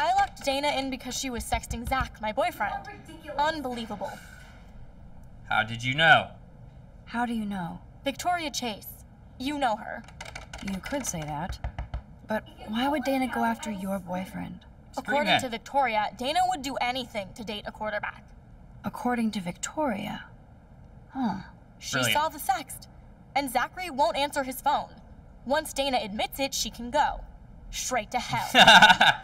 I locked Dana in because she was sexting Zach, my boyfriend. Unbelievable. How did you know? How do you know? Victoria Chase. You know her. You could say that. But why would Dana go after your boyfriend? According to Victoria, Dana would do anything to date a quarterback. According to Victoria. Huh. She Brilliant. saw the sext, and Zachary won't answer his phone. Once Dana admits it, she can go. Straight to hell. I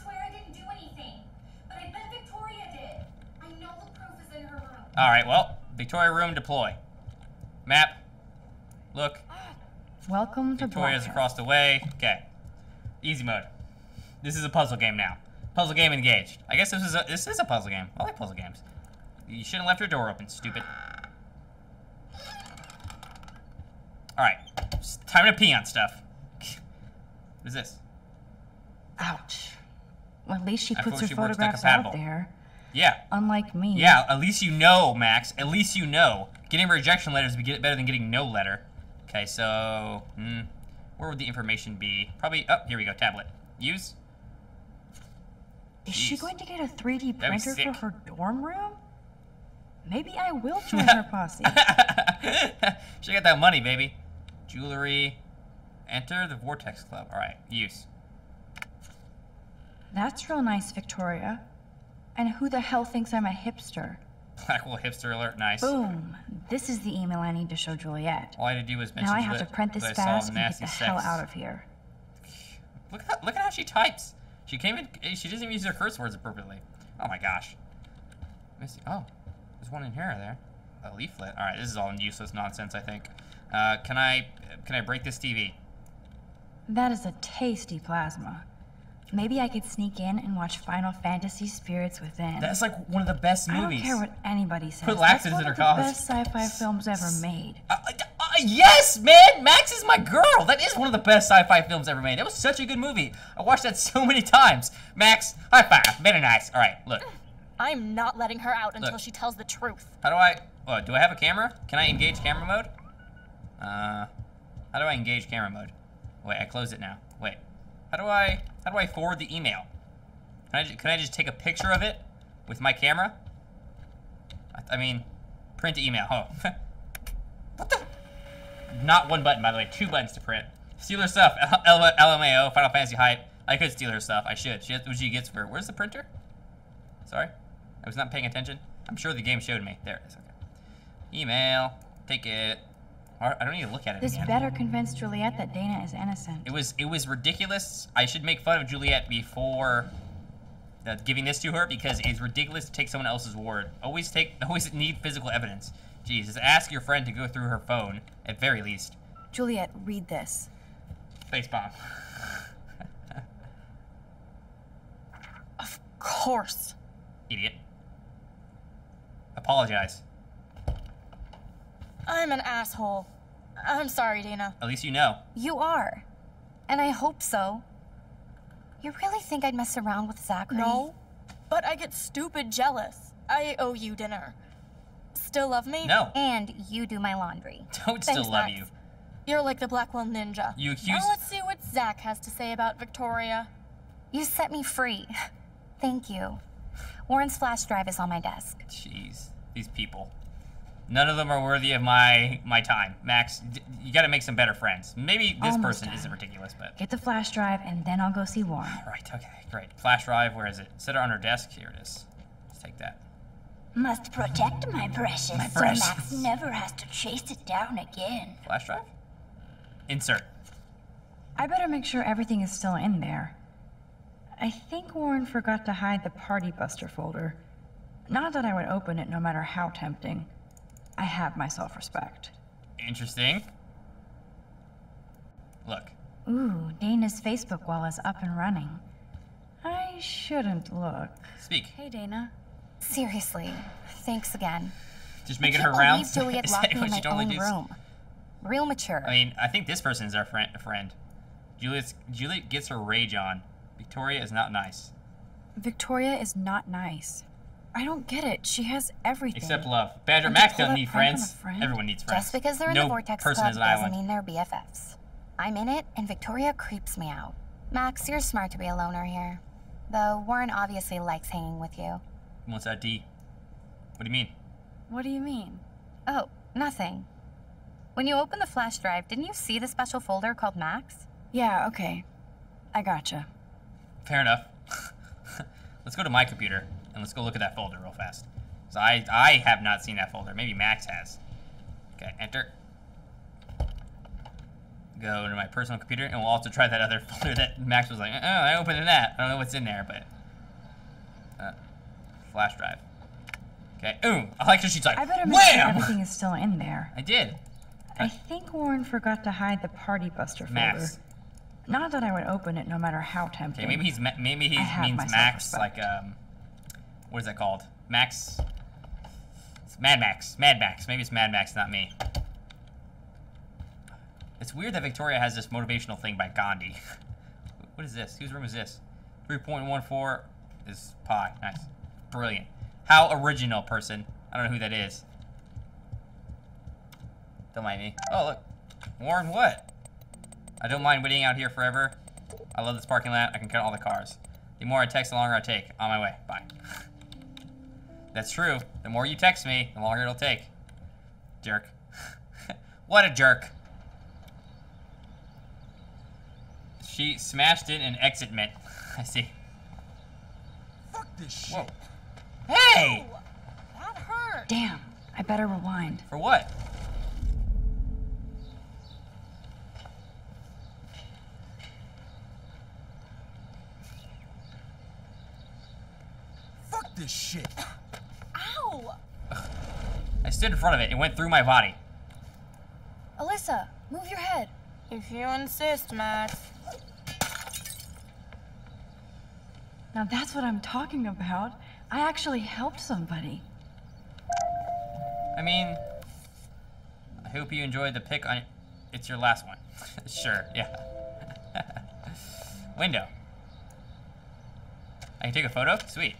swear I didn't do anything. But I bet Victoria did. I know the proof is in her room. All right, well, Victoria room deploy. Map. Look, Welcome to Victoria's Blackheath. across the way. Okay. Easy mode. This is a puzzle game now. Puzzle game engaged. I guess this is a this is a puzzle game. I like puzzle games. You shouldn't have left your door open, stupid. All right, it's time to pee on stuff. What is this? Ouch. Well, at least she puts her she photographs out there. Yeah, Unlike me. yeah. At least you know, Max. At least you know. Getting rejection letters would be better than getting no letter. Okay, so hmm, where would the information be? Probably. Oh, here we go. Tablet. Use. Is she going to get a 3D printer for her dorm room? Maybe I will join her posse. she got that money, baby. Jewelry. Enter the Vortex Club. All right, use. That's real nice, Victoria. And who the hell thinks I'm a hipster? Blackwell hipster alert. Nice. Boom. This is the email I need to show Juliet. All I had to do was mention Now I have to print this fast and get the hell out of here. Look at look at how she types. She came in. She doesn't even use her curse words appropriately. Oh my gosh. Let me see. Oh, there's one in here. There, a leaflet. All right, this is all useless nonsense. I think. Uh, can I can I break this TV? That is a tasty plasma. Maybe I could sneak in and watch Final Fantasy Spirits Within. That's like one of the best movies. I don't care what anybody says. Put That's laxatives one in her of the cause. best sci-fi films ever made. Uh, uh, uh, yes, man! Max is my girl. That is one of the best sci-fi films ever made. That was such a good movie. I watched that so many times. Max, high five. Very nice. All right, look. I'm not letting her out until Look. she tells the truth. How do I? Oh, do I have a camera? Can I engage camera mode? Uh, how do I engage camera mode? Wait, I close it now. Wait, how do I? How do I forward the email? Can I? Can I just take a picture of it with my camera? I, I mean, print email. Oh, what the? Not one button, by the way. Two buttons to print. Steal her stuff. LMAO. Final Fantasy hype. I could steal her stuff. I should. She has, what she gets for. Where's the printer? Sorry, I was not paying attention. I'm sure the game showed me. There it is. Okay. Email. Take it. I don't need to look at it This again. better convince Juliet that Dana is innocent. It was it was ridiculous. I should make fun of Juliet before uh, giving this to her because it's ridiculous to take someone else's word. Always take always need physical evidence. Jeez, ask your friend to go through her phone at very least. Juliet, read this. Face bomb. Of course. Idiot. Apologize. I'm an asshole. I'm sorry, Dana. At least you know. You are. And I hope so. You really think I'd mess around with Zachary? No, but I get stupid jealous. I owe you dinner. Still love me? No. And you do my laundry. Don't still love Max. you. You're like the Blackwell Ninja. You accuse- Now let's see what Zach has to say about Victoria. You set me free. Thank you. Warren's flash drive is on my desk. Jeez, these people. None of them are worthy of my my time. Max, you got to make some better friends. Maybe this Almost person done. isn't ridiculous, but Get the flash drive and then I'll go see Warren. right. Okay, great. Flash drive. Where is it? Set it on her desk. Here it is. Let's take that. Must protect my precious, My precious. so Max never has to chase it down again. Flash drive. Insert. I better make sure everything is still in there. I think Warren forgot to hide the Party Buster folder. Not that I would open it no matter how tempting. I have my self respect. Interesting. Look. Ooh, Dana's Facebook wall is up and running. I shouldn't look. Speak. Hey, Dana. Seriously, thanks again. Just I making can't her rounds. believe Juliet Is locked that me in my own does? room. Real mature. I mean, I think this person is our friend. friend. Juliet's, Juliet gets her rage on. Victoria is not nice. Victoria is not nice. I don't get it. She has everything. Except love. Badger And to Max doesn't need friends. friend? Everyone needs friends. Just because they're in no the Vortex person Club doesn't island. mean they're BFFs. I'm in it, and Victoria creeps me out. Max, you're smart to be a loner here. Though Warren obviously likes hanging with you. What's that D? What do you mean? What do you mean? Oh, nothing. When you opened the flash drive, didn't you see the special folder called Max? Yeah, okay. I gotcha. Fair enough. let's go to my computer and let's go look at that folder real fast. So I I have not seen that folder. Maybe Max has. Okay, enter. Go to my personal computer and we'll also try that other folder that Max was like, oh, I opened that. I don't know what's in there, but uh, flash drive. Okay. Ooh, I like how she's like, I better make sure everything is still in there. I did. I think Warren forgot to hide the party buster folder. Max. Not that I would open it no matter how tempting. Okay, maybe he's maybe he means Max, like um, what is that called? Max. It's Mad Max. Mad Max. Maybe it's Mad Max, not me. It's weird that Victoria has this motivational thing by Gandhi. what is this? Whose room is this? 3.14 is pi. Nice. Brilliant. How original, person. I don't know who that is. Don't mind me. Oh, look. Warren, what? I don't mind waiting out here forever. I love this parking lot. I can count all the cars. The more I text, the longer I take. On my way. Bye. That's true. The more you text me, the longer it'll take. Jerk. what a jerk. She smashed in an exit mint. I see. Fuck this shit. Whoa. Hey! That hurt. Damn, I better rewind. For what? Fuck this shit. Ow! I stood in front of it. It went through my body. Alyssa, move your head. If you insist, Max. Now that's what I'm talking about. I actually helped somebody. I mean, I hope you enjoyed the pick on. It. It's your last one. sure, yeah. Window. I can take a photo? Sweet.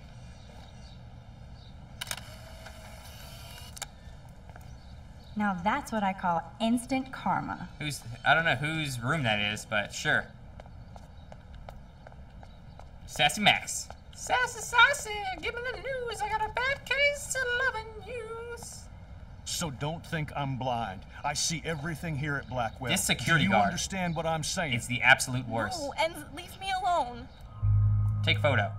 Now that's what I call instant karma. Who's. I don't know whose room that is, but sure. Sassy Max. Sassy, sassy, give me the news. I got a bad case of loving yous. So don't think I'm blind. I see everything here at Blackwell. This security Do you guard. understand what I'm saying? It's the absolute worst. No, and leave me alone. Take photo.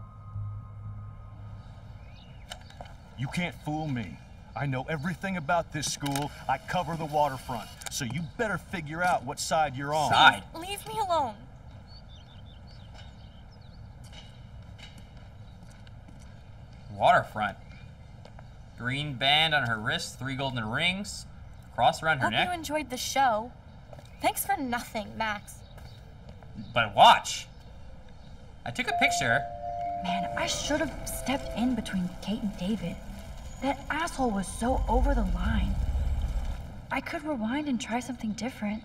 You can't fool me. I know everything about this school. I cover the waterfront. So you better figure out what side you're on. Side. Leave me alone. Waterfront. Green band on her wrist, three golden rings, cross around her Hope neck. you enjoyed the show. Thanks for nothing, Max. But watch. I took a picture. Man, I should have stepped in between Kate and David. That asshole was so over the line. I could rewind and try something different.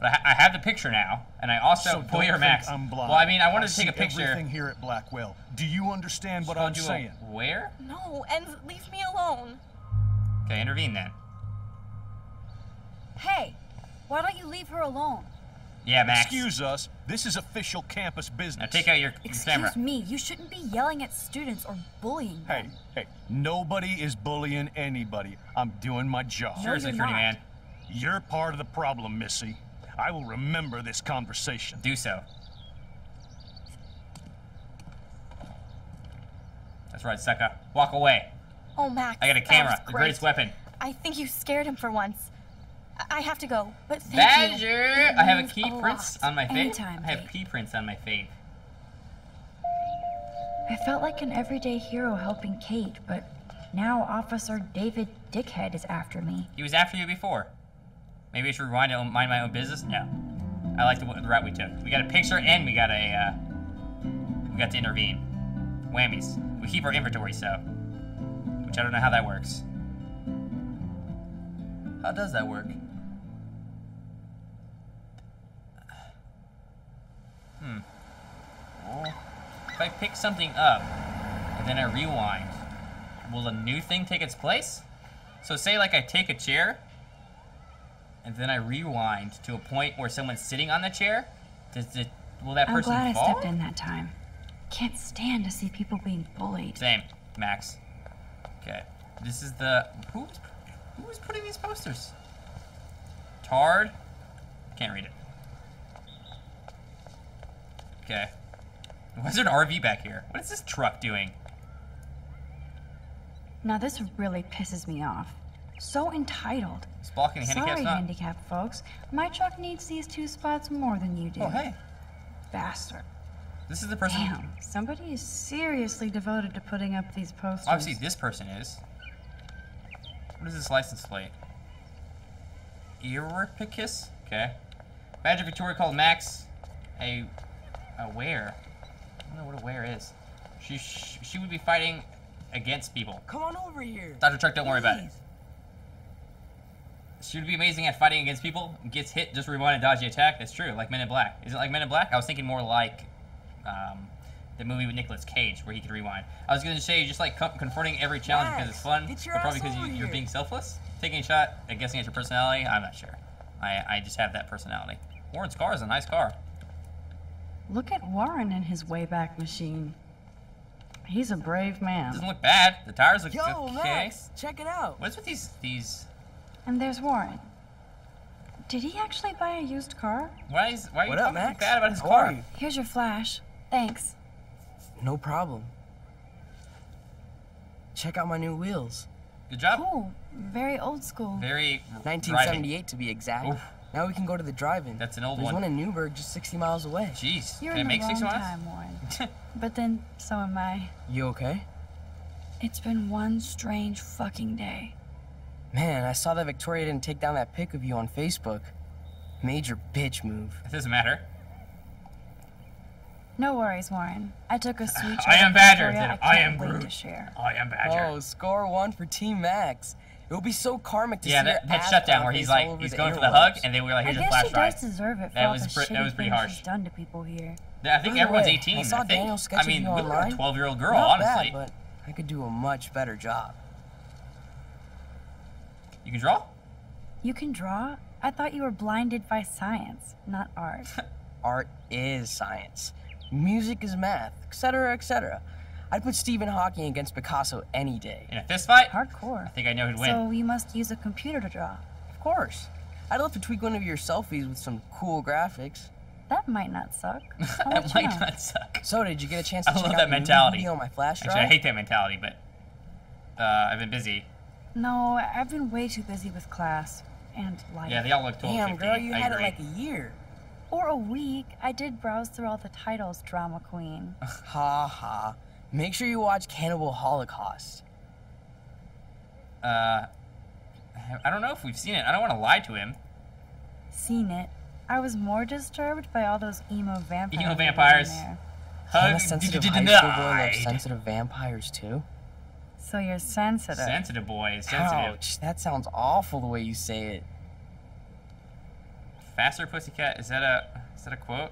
But I, ha- I have the picture now, and I also So pull your max. I'm blind. Well, I mean, I wanted to take a picture. Everything here at Blackwell. Do you understand what I'm you a- saying? Where? No, and leave me alone. Okay, intervene then. Hey, why don't you leave her alone? Yeah, Max. Excuse us. This is official campus business. Now take out your, your Excuse camera. me, you shouldn't be yelling at students or bullying Hey, them. hey, hey. nobody is bullying anybody. I'm doing my job. Sure, you're security not. man. You're part of the problem, Missy. I will remember this conversation. Do so. That's right, sucker. Walk away. Oh, Max. I got a camera, the greatest weapon. I think you scared him for once. I, have to go, but thank you. Badger! I have a key a prints lot. on my face. Anytime, I have key prints on my fave. I felt like an everyday hero helping Kate, but now Officer David Dickhead is after me. He was after you before. Maybe I should rewind and mind my own business? No. I like the, the route we took. We got a picture and we got a, uh, we got to intervene. Whammies. We keep our inventory, so. Which I don't know how that works. How does that work? Hmm. Well, if I pick something up and then I rewind, will a new thing take its place? So say like I take a chair and then I rewind to a point where someone's sitting on the chair. Does it will that I'm person glad I fall? stepped in that time. Can't stand to see people being bullied. Same, Max. Okay, this is the who's who's putting these posters? Tard. Can't read it. Okay. Why is there an RV back here? What is this truck doing? Now this really pisses me off. So entitled. It's blocking the handicap Sorry, stop. handicapped folks. My truck needs these two spots more than you do. Oh hey, Bastard. this is the person. Damn, somebody is seriously devoted to putting up these posters. Obviously, this person is. What is this license plate? Euripicus? Okay. Badger Victoria called Max a. a where? I don't know what a where is. She, sh- she would be fighting against people. Come on over here. Dr. Truck, don't worry about it. She would be amazing at fighting against people. Gets hit, just rewind and dodge the attack. That's true. Like Men in Black. Is it like Men in Black? I was thinking more like um, the movie with Nicolas Cage, where he could rewind. I was gonna say just like confronting every challenge because it's fun, but probably because you, you're being selfless. Taking a shot and guessing at your personality. I'm not sure. I I just have that personality. Warren's car is a nice car. Look at Warren and his Wayback Machine. He's a brave man. Doesn't look bad. The tires look Yo, okay. Max, check it out. What's with these these? And there's Warren. Did he actually buy a used car? Why is why are you What up, talking Max? bad about his How car? are you? Here's your flash. Thanks. No problem. Check out my new wheels. Good job. Cool. Very old school. Very 1978 to be exact. Oof. Now we can go to the drive-in. That's an old There's one. There's one in Newberg, just 60 miles away. Jeez, You're can I in the make wrong six miles? time, Warren. but then, so am I. You okay? It's been one strange fucking day. Man, I saw that Victoria didn't take down that pic of you on Facebook. Major bitch move. It doesn't matter. No worries, Warren. I took a sweet I am of Badger, Victoria then I I am wait Groot. I am Badger. Oh, score one for Team Max. It would be so karmic to yeah, see that, your that ass shutdown on where he's like, he's the going for the hug, interwebs. and they were like, I here's your guess flash she drive. does deserve it for That all was the pre- that was pretty things harsh. she's done to people here. Yeah, I think By everyone's way, 18. I saw think. Daniel's sketch I mean, you we a 12 year old girl, Not honestly. bad, but I could do a much better job. You can draw? You can draw? I thought you were blinded by science, not art. Art is science. Music is math, etc., etc. I'd put Stephen Hawking against Picasso any day. In a fist fight? Hardcore. I think I know who'd win. So you must use a computer to draw. Of course. I'd love to tweak one of your selfies with some cool graphics. That might not suck. That might know. not suck. So, did you get a chance to I check love out that mentality. video on my flash drive? Actually, I hate that mentality, but uh, I've been busy. No, I've been way too busy with class and life. Yeah, they all look 12 Damn, girl, you I had agree. it like a year. Or a week. I did browse through all the titles, drama queen. Ha ha. Make sure you watch Cannibal Holocaust. Uh, I don't know if we've seen it. I don't want to lie to him. Seen it. I was more disturbed by all those emo vampires. Emo that was vampires. there. I'm a sensitive high d- school boy sensitive vampires too. So you're sensitive. Sensitive boy, sensitive. Ouch, that sounds awful the way you say it. Faster pussycat. Is that a is that a quote?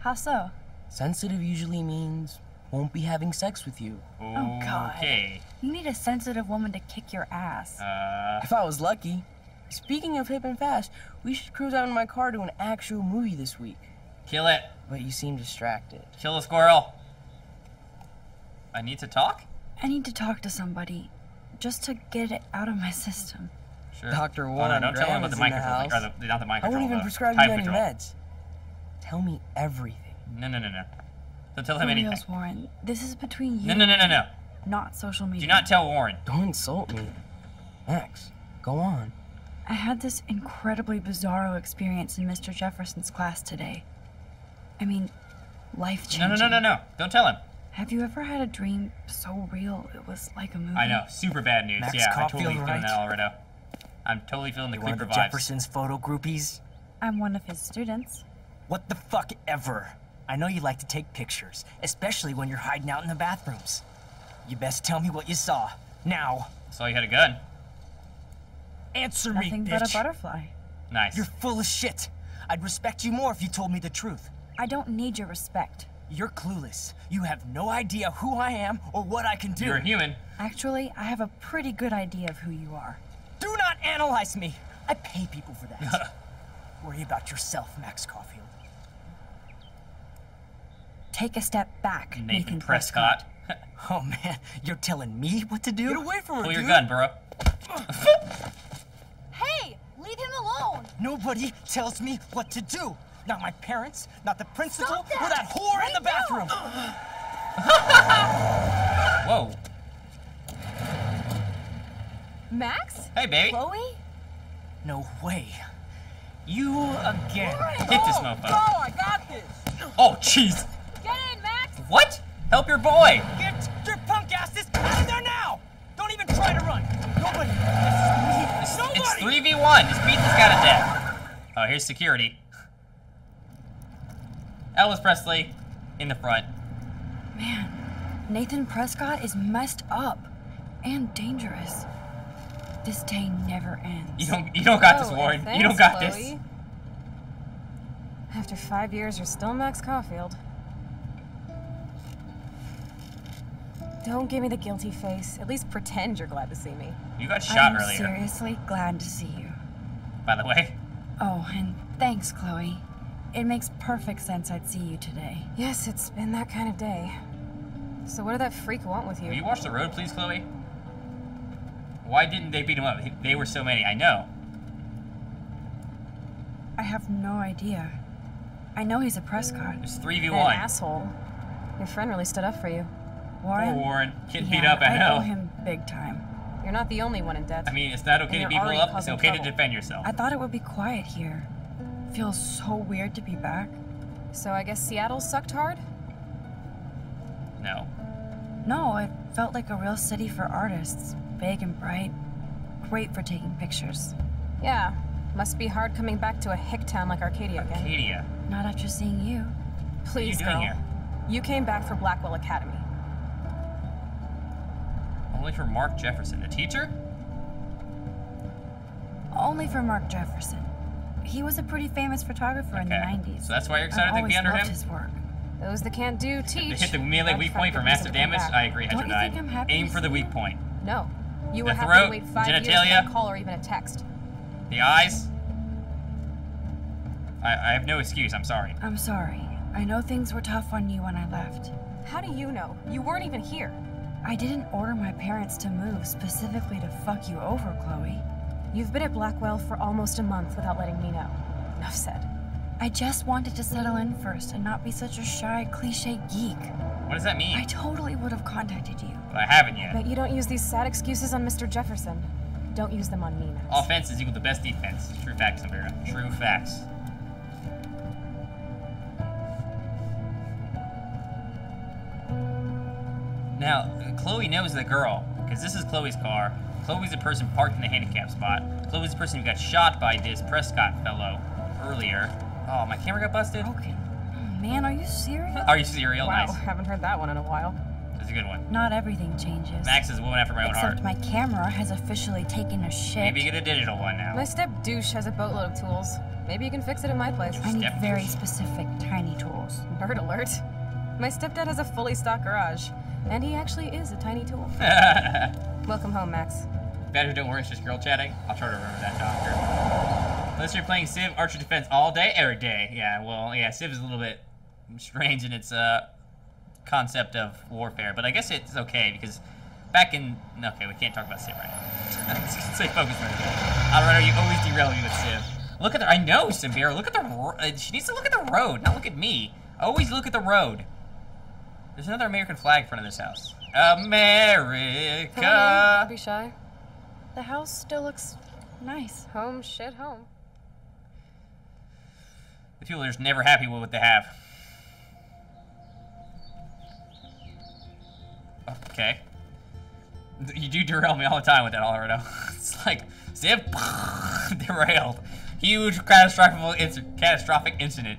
How so? Sensitive usually means won't be having sex with you. Oh, God. Okay. You need a sensitive woman to kick your ass. Uh, If I was lucky. Speaking of hip and fast, we should cruise out in my car to an actual movie this week. kill it. But you seem distracted. Kill the squirrel. I need to talk. I need to talk to somebody just to get it out of my system. Sure. Dr. Oh, no, Warren don't tell him about the is in the microphone. Or the, not the I microphone. won't even the prescribe you any control. meds. Tell me everything. No, no, no, no. Don't tell him For anything. reals, Warren. This is between you No, no, no, no, no. not social media. Do not tell Warren. Don't insult me. Max, go on. I had this incredibly bizarro experience in Mr. Jefferson's class today. I mean, life No, changing. no, no, no, no. no. Don't tell him. Have you ever had a dream so real it was like a movie? I know. Super bad news. Max yeah, I Caulfield, totally feeling right? that already. I'm totally feeling the One of creeper the vibes. Jefferson's photo groupies? I'm one of his students. What the fuck ever? I know you like to take pictures, especially when you're hiding out in the bathrooms. You best tell me what you saw. Now, I Saw you had a gun. answer Nothing me, but a butterfly. Nice. You're full of shit. I'd respect you more if you told me the truth. I don't need your respect. You're clueless. You have no idea who I am or what I can do. You're a human. Actually, I have a pretty good idea of who you are. Do not analyze me. I pay people for that. Worry about yourself, Max Caulfield. Take a step back, Nathan, Nathan, Prescott. Oh man, you're telling me what to do? Get away from her, Pull your dude. gun, bro. Hey, leave him alone. Nobody tells me what to do. Not my parents, not the principal, that! or that whore in the Right bathroom. Whoa. Max? Hey, baby. Chloe? No way. You again. Hit this mofo. Oh, I got this. Oh, jeez. Get in, Max! What? Help your boy. Get your punk asses out of there now! Don't even try to run. Nobody. It's, Nobody. it's 3v1. Just beat this guy to death. Oh, here's security. Elvis Presley in the front. Man, Nathan Prescott is messed up and dangerous. This day never ends. You don't you don't got this, Oh, Warren. you don't got Chloe. this. After five years, you're still Max Caulfield. Don't give me the guilty face. At least pretend you're glad to see me. You got shot I'm earlier, seriously glad to see you. by the way. Oh, and thanks, Chloe. It makes perfect sense I'd see you today. Yes, it's been that kind of day. So what did that freak want with you? Will you? watch the road, please, Chloe? Why didn't they beat him up? They were so many. I know. I have no idea. I know he's a Prescott. It's 3v1. asshole. Your friend really stood up for you. Warren? Poor Warren. Getting beat Yeah, up, I know. owe him big time. You're not the only one in debt. I mean, it's not okay And to you're beat people up. It's causing okay to defend yourself. I thought it would be quiet here. Feels so weird to be back. so I guess Seattle sucked hard? No. No, it felt like a real city for artists. Big and bright. Great for taking pictures. Yeah. Must be hard coming back to a hick town like Arcadia again. Arcadia. Not after seeing you. Please, what are you doing girl. here? You came back for Blackwell Academy. Only for Mark Jefferson. A teacher? Only for Mark Jefferson. He was a pretty famous photographer in the 90s. So that's why you're excited I've to be under loved him? his work. Those that can't do To teach. hit the melee weak point for massive damage? I agree, Don't you think I'm happy Aim for the weak you? point. No. You were The happy throat, to wait five years genitalia. for a call or even a text. The eyes? I, I have no excuse, I'm sorry. I'm sorry. I know things were tough on you when I left. How do you know? You weren't even here. I didn't order my parents to move specifically to fuck you over, Chloe. You've been at Blackwell for almost a month without letting me know. Enough said. I just wanted to settle in first and not be such a shy, cliche geek. What does that mean? I totally would have contacted you. But I haven't yet. But you don't use these sad excuses on Mr. Jefferson. Don't use them on me, Max. Offense is equal to best defense. True facts, Amira. True facts. Now, Chloe knows the girl, because this is Chloe's car. Chloe's the person parked in the handicap spot. Chloe's the person who got shot by this Prescott fellow earlier. Oh, my camera got busted? Oh, man, are you serious? Are you serial? wow, Nice. haven't heard that one in a while. That's a good one. Not everything changes. Max is a woman after my own heart. Except my camera has officially taken a shit. Maybe get a digital one now. My step douche has a boatload of tools. Maybe you can fix it at my place. I need very specific tiny tools. Bird alert. My stepdad has a fully stocked garage, and he actually is a tiny tool. Welcome home, Max. Better don't worry, it's just girl chatting. I'll try to remember that, Doctor. Unless you're playing Civ Archer Defense all day, every day. Yeah, well, yeah, Civ is a little bit strange in its uh, concept of warfare, but I guess it's okay because back in. Okay, we can't talk about Civ right now. Stay focused right now. Alright, you always derail me with Civ. Look at the. I know, Samira. Look at the. uh, She needs to look at the road, not look at me. Always look at the road. There's another American flag in front of this house. America. Don't be shy. The house still looks nice. Home, shit, home. The people are just never happy with what they have. Okay. You do derail me all the time with that, Alredo. It's like, zip, derailed. Huge catastrophic, catastrophic incident.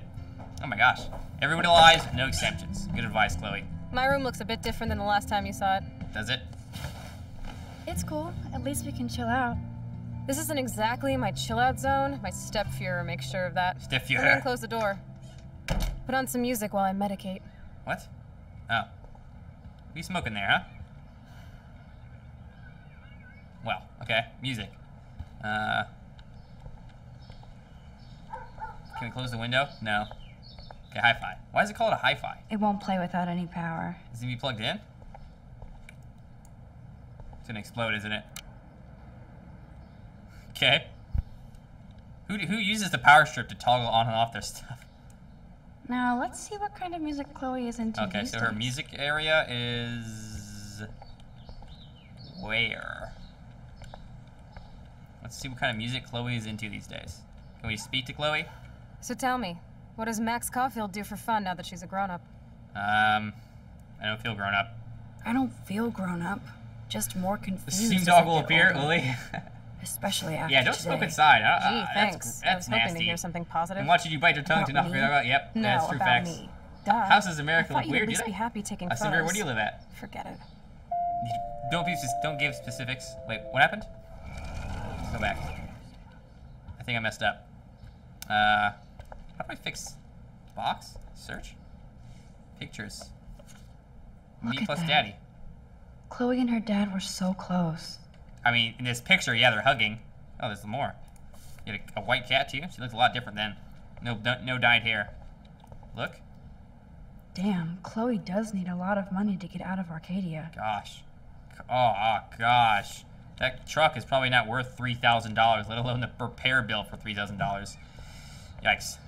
Oh my gosh. Everybody lies, no exceptions. Good advice, Chloe. My room looks a bit different than the last time you saw it. Does it? It's cool. At least we can chill out. This isn't exactly my chill out zone. My step Fuhrer makes sure of that. Step Come in, Fuhrer. close the door. Put on some music while I medicate. What? Oh. What are you smoking there, huh? Well, okay. Music. Uh. Can we close the window? No. Okay, hi-fi. Why is it called a hi-fi? It won't play without any power. Is it be plugged in? It's gonna explode, isn't it? Okay. Who, who uses the power strip to toggle on and off their stuff? Now, let's see what kind of music Chloe is into Okay, these so her music area is where? Let's see what kind of music Chloe is into these days. Can we speak to Chloe? So tell me, what does Max Caulfield do for fun now that she's a grown-up? Um, I don't feel grown up. I don't feel grown up, just more The confused. steam as dog will appear, older, Lily. Especially after yeah, don't today. smoke inside. Uh, Gee, uh, thanks. That's, I that's was hoping to hear something positive. I'm watching you bite your tongue to About not me? forget about. Yep, no, that's true about facts. me. Duh. House is America I thought look you'd weird, at least be happy taking Uh, photos. Samir, where do you live at? Forget it. You- Don't be spec- don't give specifics. Wait, what happened? Let's go back. I think I messed up. Uh, how do I fix box search pictures? Look Me plus that. daddy. Chloe and her dad were so close. I mean, in this picture, yeah, they're hugging. Oh, there's more. You had a, a white cat too. She looks a lot different then. No, no, no dyed hair. Look, Damn, Chloe does need a lot of money to get out of Arcadia. gosh. Oh, oh gosh. That truck is probably not worth three thousand dollars, let alone the repair bill for three thousand dollars. Yikes.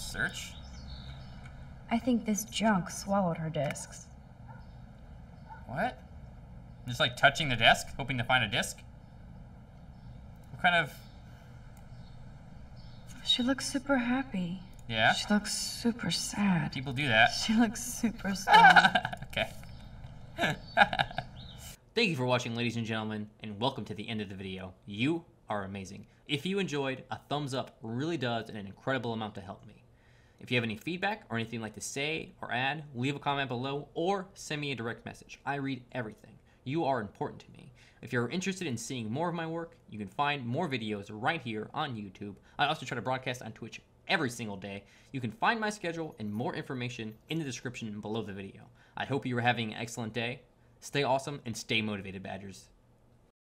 Search. I think this junk swallowed her discs. What? Just like touching the desk, hoping to find a disc. What kind of? She looks super happy. Yeah. She looks super sad. People do that. She looks super sad. okay. Thank you for watching, ladies and gentlemen, and welcome to the end of the video. You are amazing. If you enjoyed, a thumbs up really does an incredible amount to help me. If you have any feedback or anything you'd like to say or add, leave a comment below or send me a direct message. I read everything. You are important to me. If you're interested in seeing more of my work, you can find more videos right here on YouTube. I also try to broadcast on Twitch every single day. You can find my schedule and more information in the description below the video. I hope you are having an excellent day. Stay awesome and stay motivated, Badgers.